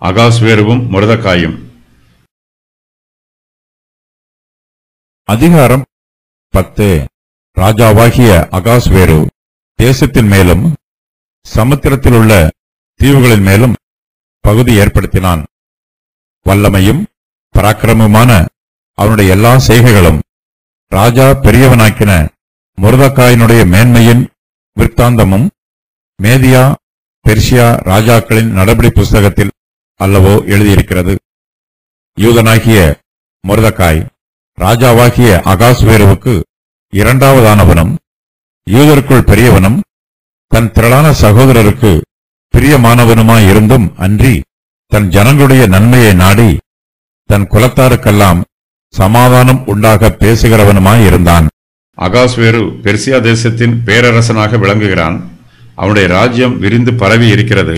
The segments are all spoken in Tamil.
அகாஸ்வேருவும் முரதக்காயும். அதிகாரம் பத்து. ராஜாவாகிய அகாஸ்வேரு தேசத்தின் மேலும் சமுத்திரத்திலுள்ள தீவுகளின் மேலும் பகுதி ஏற்படுத்தினான். வல்லமையும் பராக்கிரமுமான அவனுடைய எல்லா செய்கைகளும் ராஜா பெரியவனாக்கின முருதக்காயினுடைய மேன்மையின் விற்த்தாந்தமும் மேதியா பெர்ஷியா ராஜாக்களின் நடபடி புஸ்தகத்தில் அல்லவோ எழுதியிருக்கிறது. யூதனாகிய முருதக்காய் ராஜாவாகிய அகாஸ்வேருவுக்கு இரண்டாவதானவனும் யூதருக்குள் பெரியவனும் தன் திரளான சகோதரருக்கு பிரியமானவனுமாயிருந்தும் அன்றி தன் ஜனங்களுடைய நன்மையை நாடி தன் குலத்தாருக்கெல்லாம் சமாதானம் உண்டாக பேசுகிறவனுமாயிருந்தான். அகாஸ்வேரு பெர்சியா தேசத்தின் பேரரசனாக விளங்குகிறான். அவனுடைய ராஜ்யம் விரிந்து பரவி இருக்கிறது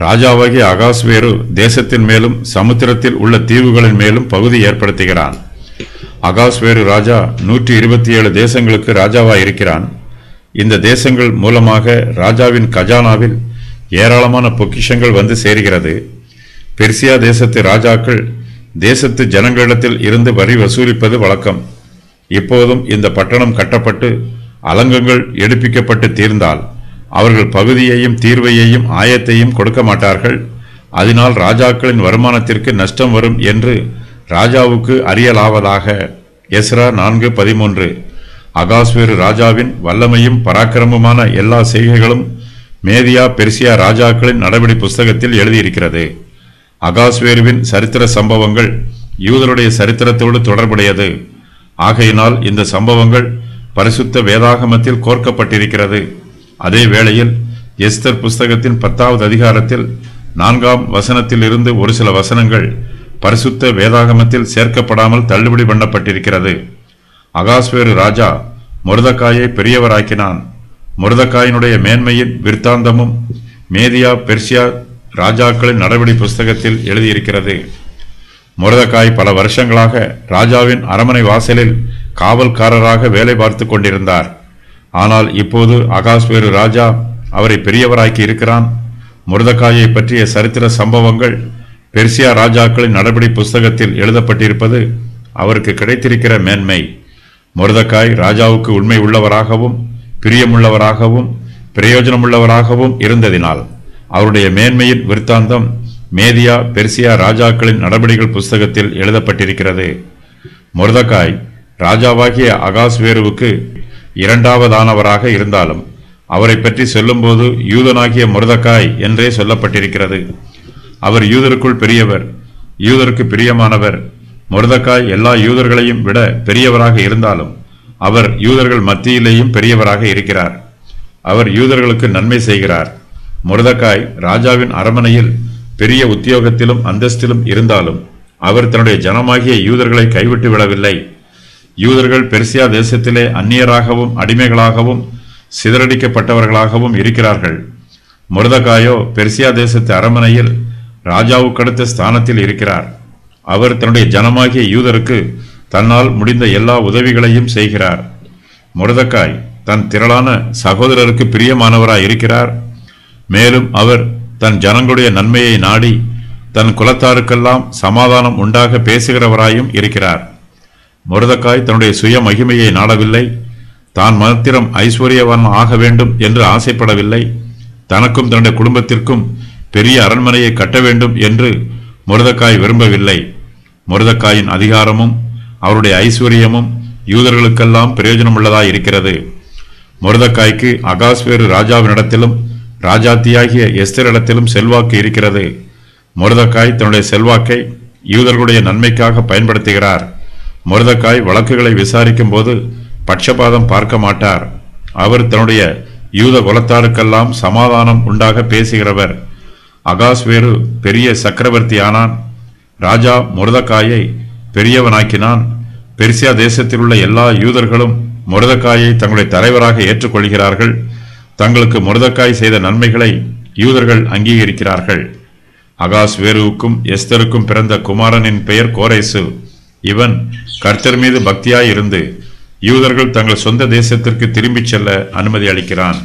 ராஜாவாகிய அகாஸ்வேரு தேசத்தின் மேலும் சமுத்திரத்தில் உள்ள தீவுகளின் மேலும் பகுதி ஏற்படுத்துகிறான். அகாஸ்வேரு ராஜா நூற்றி இருபத்தி ஏழு தேசங்களுக்கு ராஜாவாக இருக்கிறான். இந்த தேசங்கள் மூலமாக ராஜாவின் கஜானாவில் ஏராளமான பொக்கிஷங்கள் வந்து சேர்கிறது. பெர்சியா தேசத்து ராஜாக்கள் தேசத்து ஜனங்களிடத்தில் இருந்து வரி வசூலிப்பது வழக்கம். இப்போதும் இந்த பட்டணம் கட்டப்பட்டு அலங்கங்கள் எடுப்பிக்கப்பட்டு தீர்ந்தால் அவர்கள் பகுதியையும் தீர்வையையும் ஆயத்தையும் கொடுக்க மாட்டார்கள். அதனால் ராஜாக்களின் வருமானத்திற்கு நஷ்டம் வரும் என்று ராஜாவுக்கு அறியலாவதாக எஸ்ரா நான்கு பதிமூன்று. அகாஸ்வேரு ராஜாவின் வல்லமையும் பராக்கிரமுமான எல்லா செய்கைகளும் மேதியா பெர்சியா ராஜாக்களின் நடவடி புஸ்தகத்தில் எழுதியிருக்கிறது. அகாஸ்வேருவின் சரித்திர சம்பவங்கள் யூதருடைய சரித்திரத்தோடு தொடர்புடையது. ஆகையினால் இந்த சம்பவங்கள் பரிசுத்த வேதாகமத்தில் கோர்க்கப்பட்டிருக்கிறது. அதே வேளையில் எஸ்தர் புஸ்தகத்தின் பத்தாவது அதிகாரத்தில் நான்காம் வசனத்தில் இருந்து ஒரு சில வசனங்கள் பரிசுத்த வேதாகமத்தில் சேர்க்கப்படாமல் தள்ளுபடி பண்ணப்பட்டிருக்கிறது. அகாஸ்வேரு ராஜா முருதக்காயை பெரியவராக்கினான். முருதக்காயினுடைய மேன்மையின் விற்த்தாந்தமும் மேதியா பெர்சியா ராஜாக்களின் நடவடி புஸ்தகத்தில் எழுதியிருக்கிறது. முருதக்காய் பல வருஷங்களாக ராஜாவின் அரமனை வாசலில் காவல்காரராக வேலை பார்த்து கொண்டிருந்தார். ஆனால் இப்போது அகாஸ்வேரு ராஜா அவரை பெரியவராக்கி இருக்கிறான். முருதக்காயை பற்றிய சரித்திர சம்பவங்கள் பெர்சியா ராஜாக்களின் நடபடி புஸ்தகத்தில் எழுதப்பட்டிருப்பது அவருக்கு கிடைத்திருக்கிற மேன்மை. முருதக்காய் ராஜாவுக்கு உண்மை உள்ளவராகவும் பிரியமுள்ளவராகவும் பிரயோஜனமுள்ளவராகவும் இருந்ததினால் அவருடைய மேன்மையின் விற்த்தாந்தம் மேதியா பெர்சியா ராஜாக்களின் நடபடிகள் புஸ்தகத்தில் எழுதப்பட்டிருக்கிறது. முருதக்காய் ராஜாவாகிய அகாஸ்வேருவுக்கு இரண்டாவதானவராக இருந்தாலும் அவரை பற்றி சொல்லும்போது யூதனாகிய முருதக்காய் என்றே சொல்லப்பட்டிருக்கிறது. அவர் யூதருக்குள் பெரியவர் யூதருக்கு பிரியமானவர். முருதக்காய் எல்லா யூதர்களையும் விட பெரியவராக இருந்தாலும் அவர் யூதர்கள் மத்தியிலேயும் பெரியவராக இருக்கிறார். அவர் யூதர்களுக்கு நன்மை செய்கிறார். முருதக்காய் ராஜாவின் அரமனையில் பெரிய உத்தியோகத்திலும் அந்தஸ்திலும் இருந்தாலும் அவர் தன்னுடைய ஜனமாகிய யூதர்களை கைவிட்டு விடவில்லை. யூதர்கள் பெர்சியா தேசத்திலே அந்நியராகவும் அடிமைகளாகவும் சிதறடிக்கப்பட்டவர்களாகவும் இருக்கிறார்கள். முருதகாயோ பெர்சியா தேசத்து அரமனையில் ராஜாவுக்கடுத்த ஸ்தானத்தில் இருக்கிறார். அவர் தன்னுடைய ஜனமாகிய யூதருக்கு தன்னால் முடிந்த எல்லா உதவிகளையும் செய்கிறார். முருதக்காய் தன் திரளான சகோதரருக்கு பிரியமானவராய் இருக்கிறார். மேலும் அவர் தன் ஜனங்களுடைய நன்மையை நாடி தன் குலத்தாருக்கெல்லாம் சமாதானம் உண்டாக பேசுகிறவராயும் இருக்கிறார். முருதக்காய் தன்னுடைய சுய மகிமையை நாடவில்லை. தான் மாத்திரம் ஐஸ்வர்யவான் ஆக வேண்டும் என்று ஆசைப்படவில்லை. தனக்கும் தன்னுடைய குடும்பத்திற்கும் பெரிய அரண்மனையை கட்ட வேண்டும் என்று முருதக்காய் விரும்பவில்லை. முருதக்காயின் அதிகாரமும் அவருடைய ஐஸ்வர்யமும் யூதர்களுக்கெல்லாம் பிரயோஜனமுள்ளதாய் இருக்கிறது. முருதக்காய்க்கு அகாஸ்வேறு ராஜாவினிடத்திலும் ராஜாத்தியாகிய எஸ்தரிடத்திலும் செல்வாக்கு இருக்கிறது. முருதக்காய் தன்னுடைய செல்வாக்கை யூதர்களுடைய நன்மைக்காக பயன்படுத்துகிறார். முருதக்காய் வழக்குகளை விசாரிக்கும் போது பட்சபாதம் பார்க்க மாட்டார். அவர் தன்னுடைய யூத குலத்தாருக்கெல்லாம் சமாதானம் உண்டாக பேசுகிறவர். அகாஸ்வேரு பெரிய சக்கரவர்த்தி ஆனான் ராஜா முருதக்காயை பெரியவனாக்கினான். பெர்சியா தேசத்தில் உள்ள எல்லா யூதர்களும் முருதக்காயை தங்களுடைய தலைவராக ஏற்றுக்கொள்கிறார்கள். தங்களுக்கு முருதக்காய் செய்த நன்மைகளை யூதர்கள் அங்கீகரிக்கிறார்கள். அகாஸ்வேருவுக்கும் எஸ்தருக்கும் பிறந்த குமாரனின் பெயர் கோரைசு. இவன் கர்த்தர் மீது பக்தியாயிருந்து யூதர்கள் தங்கள் சொந்த தேசத்திற்கு திரும்பிச் செல்ல அனுமதி அளிக்கிறான்.